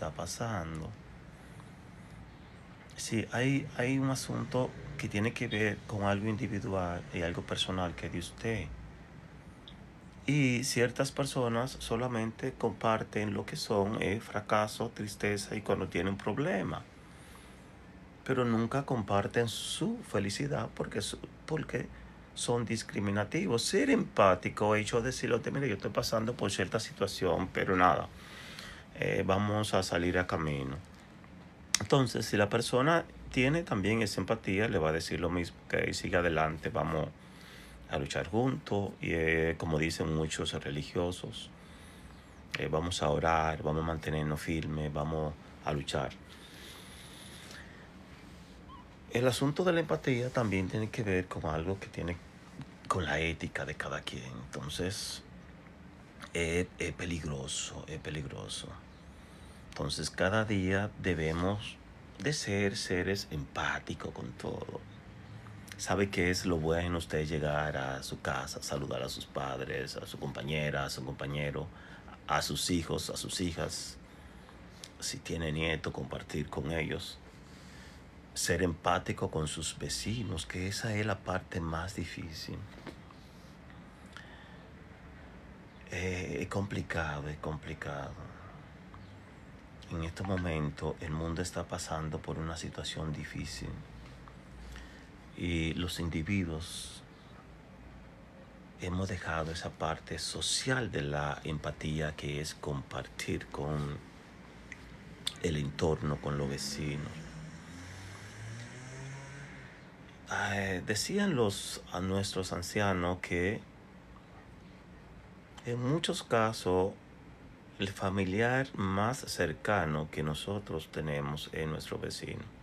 está pasando. Sí, hay, hay un asunto que tiene que ver con algo individual y algo personal que de usted. Y ciertas personas solamente comparten lo que son eh, fracaso, tristeza y cuando tienen un problema. Pero nunca comparten su felicidad porque, porque son discriminativos. Ser empático, hecho decirlo, mire, yo estoy pasando por cierta situación, pero nada, eh, vamos a salir a camino. Entonces, si la persona tiene también esa empatía, le va a decir lo mismo, que sigue adelante, vamos a luchar juntos y eh, como dicen muchos religiosos, eh, vamos a orar, vamos a mantenernos firmes, vamos a luchar. El asunto de la empatía también tiene que ver con algo que tiene con la ética de cada quien. Entonces, es, es peligroso, es peligroso. Entonces, cada día debemos de ser seres empáticos con todo sabe que es lo bueno usted llegar a su casa, saludar a sus padres, a su compañera, a su compañero, a sus hijos, a sus hijas, si tiene nieto, compartir con ellos, ser empático con sus vecinos, que esa es la parte más difícil. Eh, es complicado, es complicado. En este momento el mundo está pasando por una situación difícil y los individuos hemos dejado esa parte social de la empatía que es compartir con el entorno, con los vecinos. decían los a nuestros ancianos que en muchos casos el familiar más cercano que nosotros tenemos es nuestro vecino